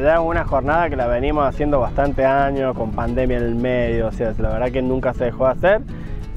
ya es una jornada que la venimos haciendo bastante años, con pandemia en el medio, o sea, la verdad que nunca se dejó de hacer.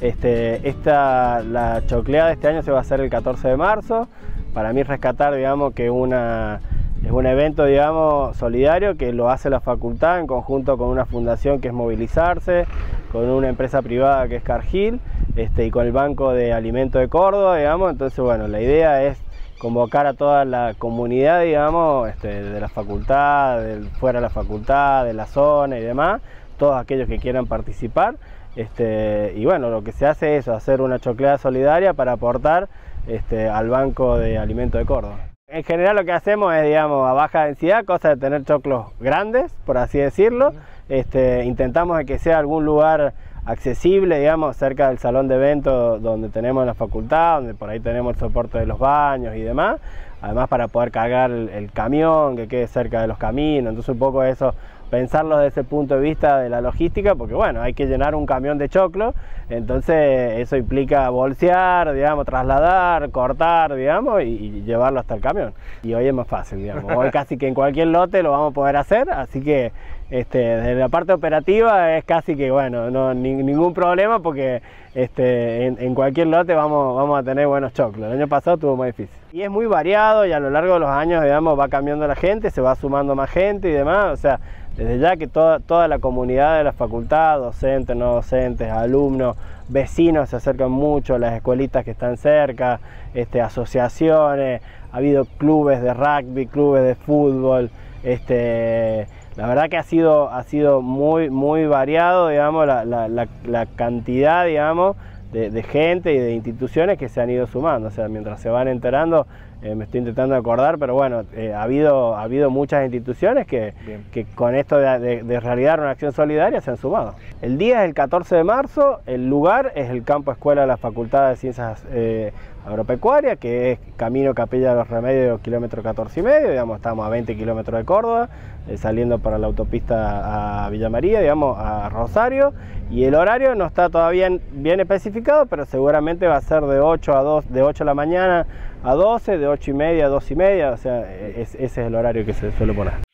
Este, esta, la chocleada de este año se va a hacer el 14 de marzo. Para mí rescatar, digamos, que una, es un evento, digamos, solidario que lo hace la facultad en conjunto con una fundación que es Movilizarse, con una empresa privada que es Cargill este, y con el Banco de Alimentos de Córdoba, digamos. Entonces, bueno, la idea es convocar a toda la comunidad, digamos, este, de la facultad, fuera de la facultad, de la zona y demás, todos aquellos que quieran participar. Este, y bueno, lo que se hace es hacer una chocleada solidaria para aportar este, al Banco de Alimentos de Córdoba. En general lo que hacemos es, digamos, a baja densidad, cosa de tener choclos grandes, por así decirlo. Este, intentamos que sea algún lugar accesible, digamos, cerca del salón de eventos donde tenemos la facultad, donde por ahí tenemos el soporte de los baños y demás. Además para poder cargar el, camión que quede cerca de los caminos. Entonces un poco eso pensarlo desde ese punto de vista de la logística, porque bueno, hay que llenar un camión de choclo, entonces eso implica bolsear, digamos, trasladar, cortar, digamos, y, llevarlo hasta el camión. Y hoy es más fácil, digamos, hoy casi que en cualquier lote lo vamos a poder hacer, así que este, desde la parte operativa es casi que, bueno, no ningún problema porque este, en, cualquier lote vamos, vamos a tener buenos choclos. El año pasado estuvo muy difícil. Y es muy variado y a lo largo de los años, digamos, va cambiando la gente, se va sumando más gente y demás, o sea, desde ya que toda, toda la comunidad de la facultad, docentes, no docentes, alumnos, vecinos se acercan mucho, las escuelitas que están cerca, este, asociaciones, ha habido clubes de rugby, clubes de fútbol, este, la verdad que ha sido, ha sido muy, muy variado, digamos, la, la cantidad, digamos, de, gente y de instituciones que se han ido sumando. O sea, mientras se van enterando, eh, me estoy intentando acordar, pero bueno, eh, ha, habido, ha habido muchas instituciones que, que con esto de, de, realizar una acción solidaria se han sumado. El día es el 14 de marzo, el lugar es el campo escuela de la Facultad de Ciencias eh, Agropecuarias, que es Camino Capilla de los Remedios, kilómetro 14 y medio, digamos, estamos a 20 kilómetros de Córdoba, saliendo para la autopista a Villa María, digamos, a Rosario, y el horario no está todavía bien especificado, pero seguramente va a ser de 8 a 2, de 8 de la mañana a 12, de 8 y media a 2 y media, o sea, ese es el horario que se suele poner.